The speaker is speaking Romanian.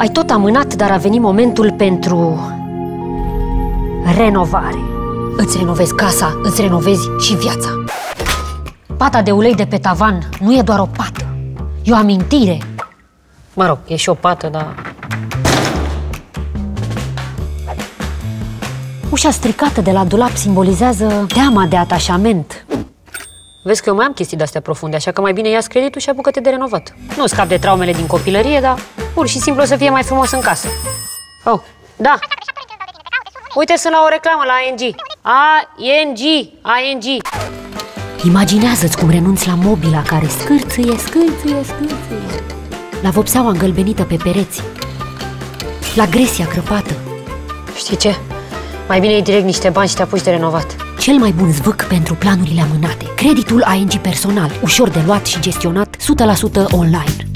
Ai tot amânat, dar a venit momentul pentru... renovare. Îți renovezi casa, îți renovezi și viața. Pata de ulei de pe tavan nu e doar o pată. E o amintire. Mă rog, e și o pată, dar... Ușa stricată de la dulap simbolizează teama de atașament. Vezi că eu mai am chestii de-astea profunde, așa că mai bine ia creditul și apucă-te de renovat. Nu scap de traumele din copilărie, dar pur și simplu o să fie mai frumos în casă. Oh, da. Uite, sunt la o reclamă la ING. A-N-G, A-N-G. Imaginează-ți cum renunți la mobila care scârțâie, scârțâie, scârțâie. La vopseaua îngălbenită pe pereți. La gresia crăpată. Știi ce? Mai bine iei direct niște bani și te apuci de renovat. Cel mai bun zvâc pentru planurile amânate. Creditul ING personal, ușor de luat și gestionat 100% online.